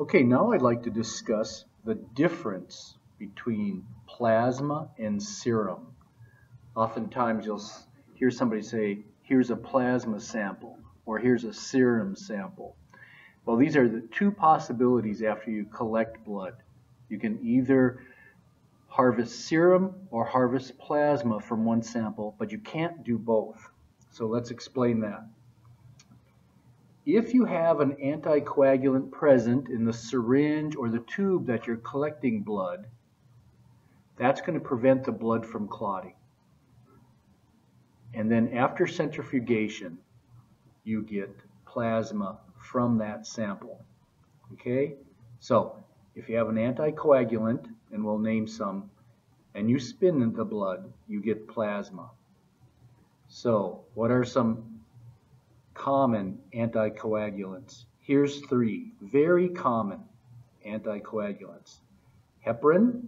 Okay, now I'd like to discuss the difference between plasma and serum. Oftentimes you'll hear somebody say, here's a plasma sample, or here's a serum sample. Well, these are the two possibilities after you collect blood. You can either harvest serum or harvest plasma from one sample, but you can't do both. So let's explain that. If you have an anticoagulant present in the syringe or the tube that you're collecting blood, that's going to prevent the blood from clotting. And then after centrifugation, you get plasma from that sample. Okay? So, if you have an anticoagulant, and we'll name some, and you spin the blood, you get plasma. So, what are some common anticoagulants. Here's three very common anticoagulants. Heparin,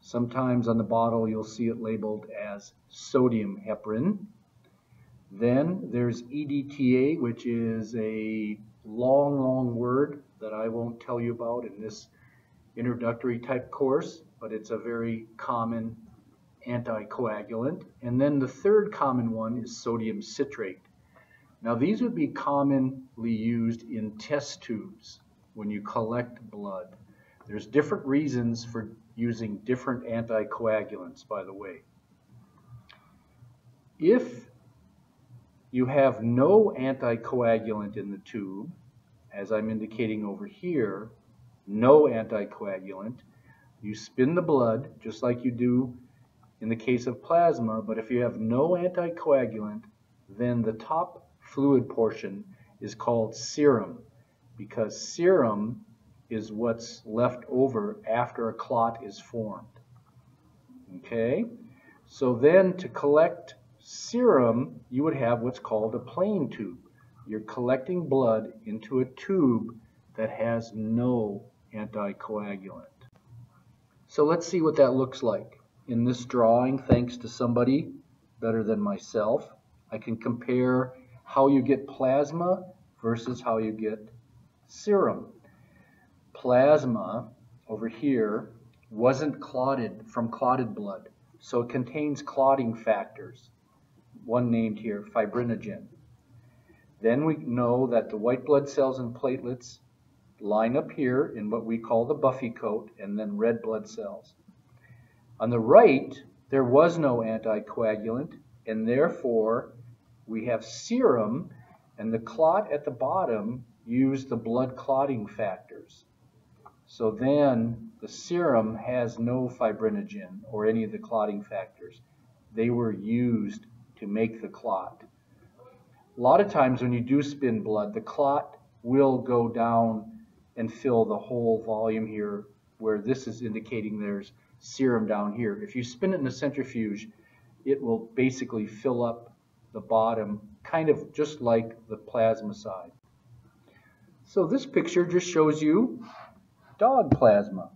sometimes on the bottle you'll see it labeled as sodium heparin. Then there's EDTA, which is a long, long word that I won't tell you about in this introductory type course, but it's a very common anticoagulant. And then the third common one is sodium citrate. Now these would be commonly used in test tubes when you collect blood. There's different reasons for using different anticoagulants, by the way. If you have no anticoagulant in the tube, as I'm indicating over here, no anticoagulant, you spin the blood just like you do in the case of plasma, but if you have no anticoagulant, then the top fluid portion is called serum because serum is what's left over after a clot is formed. Okay, so then to collect serum, you would have what's called a plain tube. You're collecting blood into a tube that has no anticoagulant. So let's see what that looks like. In this drawing, thanks to somebody better than myself, I can compare how you get plasma versus how you get serum. Plasma over here wasn't clotted from clotted blood, so it contains clotting factors, one named here fibrinogen. Then we know that the white blood cells and platelets line up here in what we call the buffy coat and then red blood cells. On the right, there was no anticoagulant and therefore we have serum, and the clot at the bottom used the blood clotting factors. So then the serum has no fibrinogen or any of the clotting factors. They were used to make the clot. A lot of times when you do spin blood, the clot will go down and fill the whole volume here where this is indicating there's serum down here. If you spin it in a centrifuge, it will basically fill up the bottom, kind of just like the plasma side. So this picture just shows you dog plasma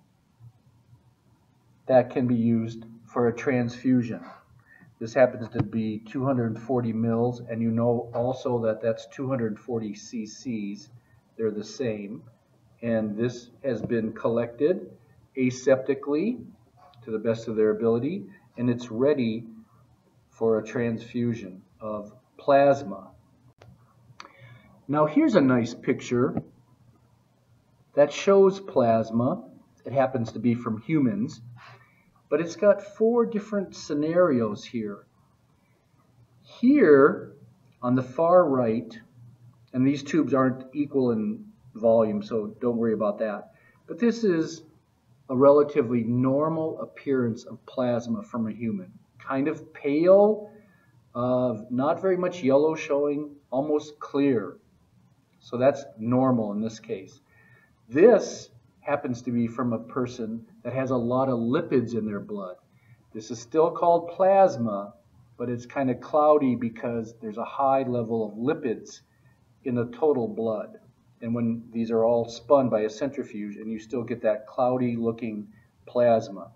that can be used for a transfusion. This happens to be 240 mils, and you know also that that's 240 cc's. They're the same. And this has been collected aseptically to the best of their ability, and it's ready for a transfusion of plasma. Now here's a nice picture that shows plasma. It happens to be from humans, but it's got four different scenarios here. Here on the far right, and these tubes aren't equal in volume, so don't worry about that. But this is a relatively normal appearance of plasma from a human. Kind of pale, of not very much yellow showing, almost clear. So that's normal in this case. This happens to be from a person that has a lot of lipids in their blood. This is still called plasma, but it's kind of cloudy because there's a high level of lipids in the total blood. And when these are all spun by a centrifuge, and you still get that cloudy looking plasma.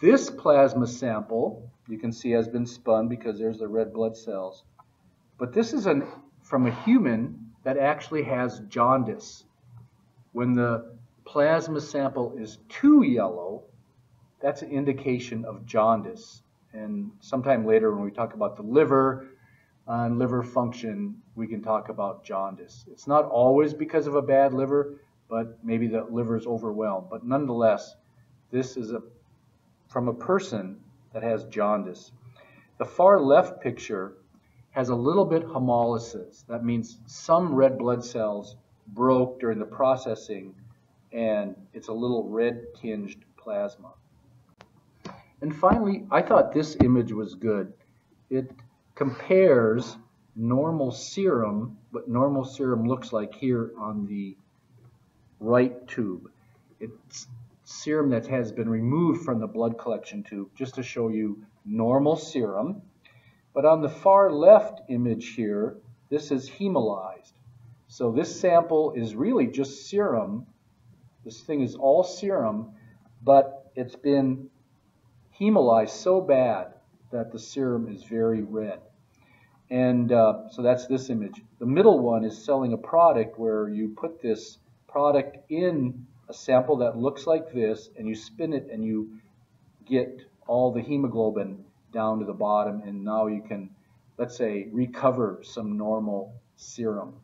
This plasma sample you can see has been spun because there's the red blood cells. But this is an, from a human that actually has jaundice. When the plasma sample is too yellow, that's an indication of jaundice. And sometime later when we talk about the liver and liver function, we can talk about jaundice. It's not always because of a bad liver, but maybe the liver is overwhelmed. But nonetheless, this is a from a person that has jaundice. The far left picture has a little bit hemolysis. That means some red blood cells broke during the processing and it's a little red tinged plasma. And finally, I thought this image was good. It compares normal serum, what normal serum looks like here on the right tube. It's serum that has been removed from the blood collection tube just to show you normal serum. But on the far left image here, this is hemolyzed. So this sample is really just serum. This thing is all serum, but it's been hemolyzed so bad that the serum is very red. And uh, so that's this image. The middle one is selling a product where you put this product in a sample that looks like this and you spin it and you get all the hemoglobin down to the bottom and now you can, let's say, recover some normal serum.